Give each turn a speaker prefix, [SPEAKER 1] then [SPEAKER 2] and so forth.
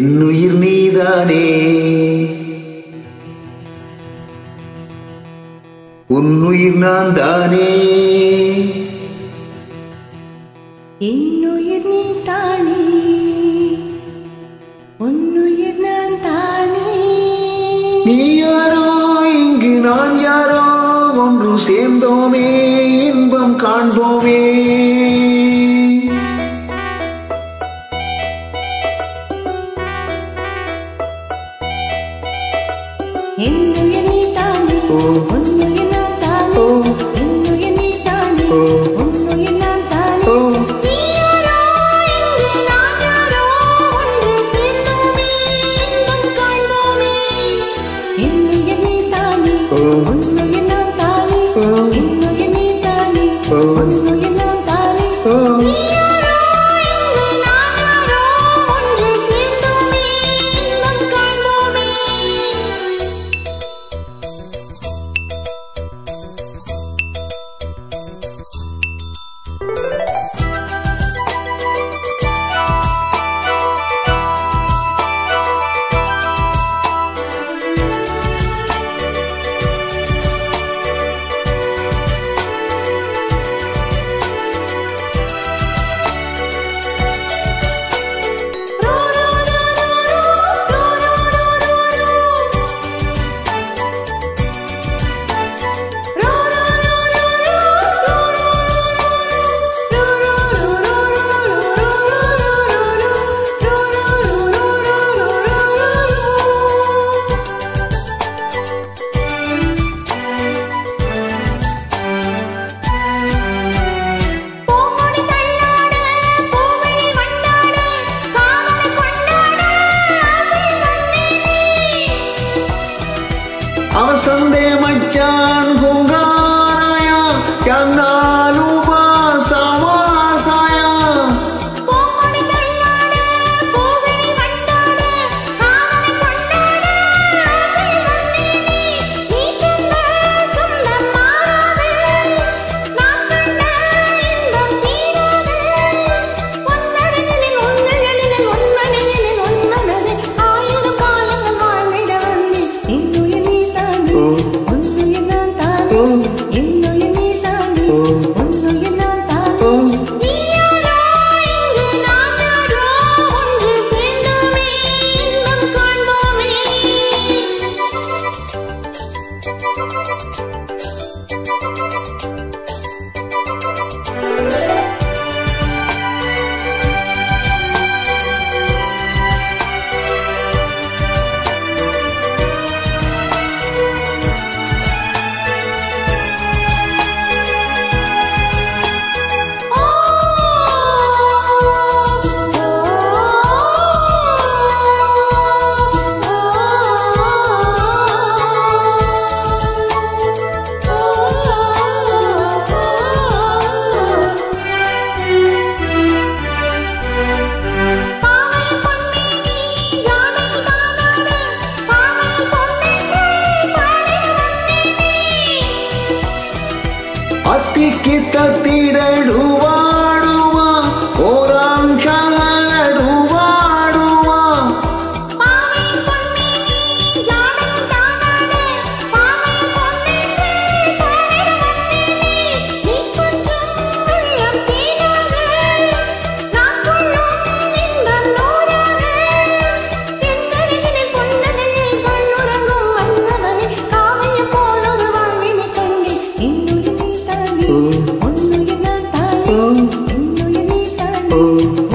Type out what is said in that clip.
[SPEAKER 1] என்னுயிர் நீதானே உன்னுயிர் நான் தானே
[SPEAKER 2] என்னுயிர் நீ தானே உன்னுயிர் நான் தானே
[SPEAKER 1] நீ யாரோ இங்கு நான் யாரோ ஒன்று சேர்ந்தோமே இன்பம் காண்போமே Ooh. Oh.